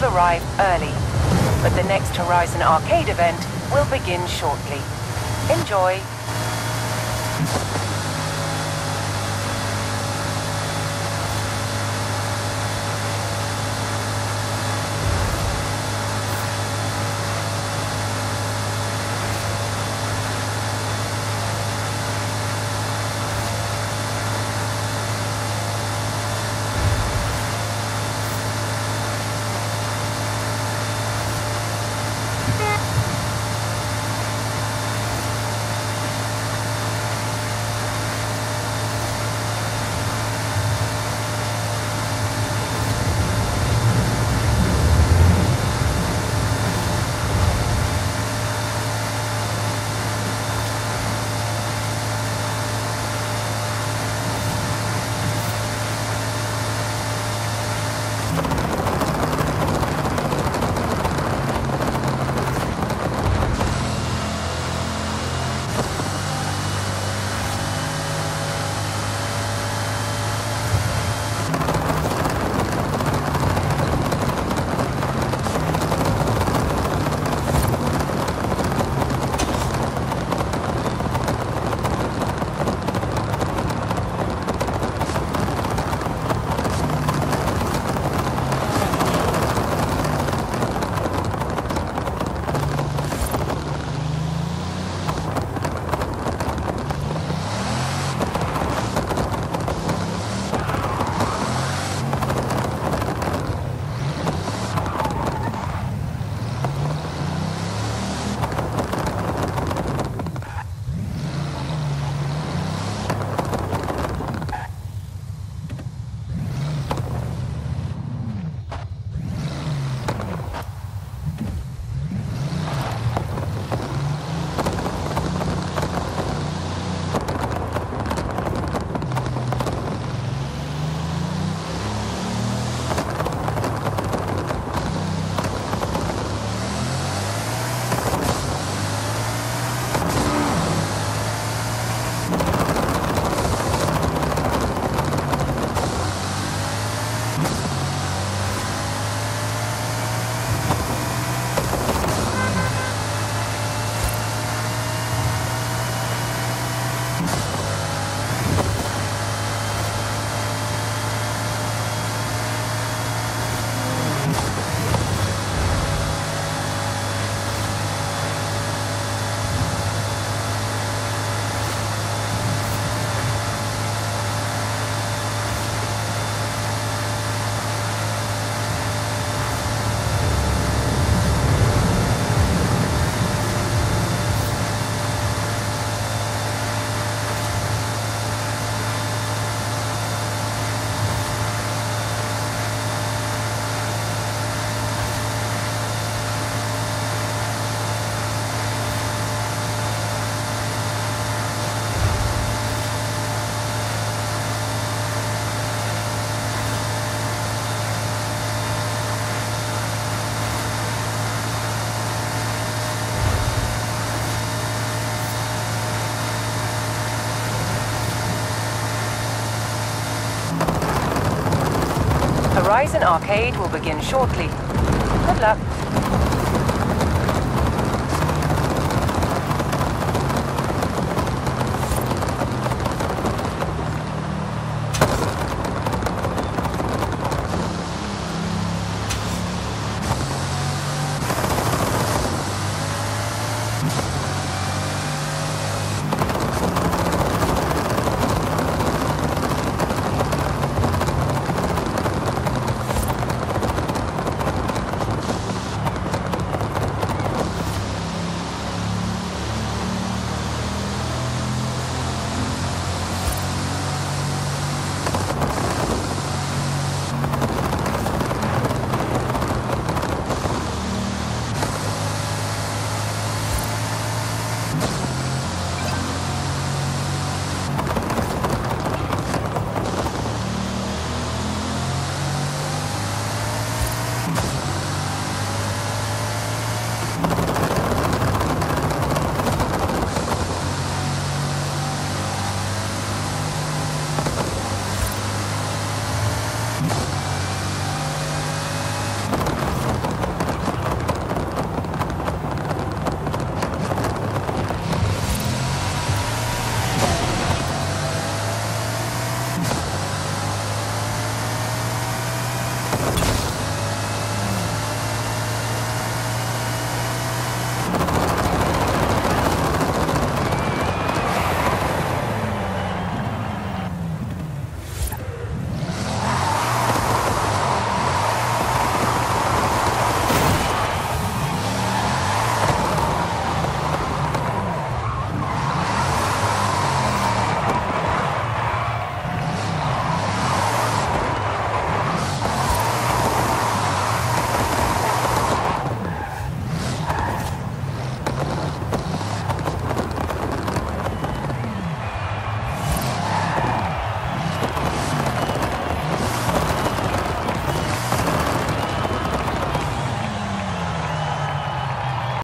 arrive early. But the next Horizon Arcade event will begin shortly. Enjoy! Horizon Arcade will begin shortly. Good luck.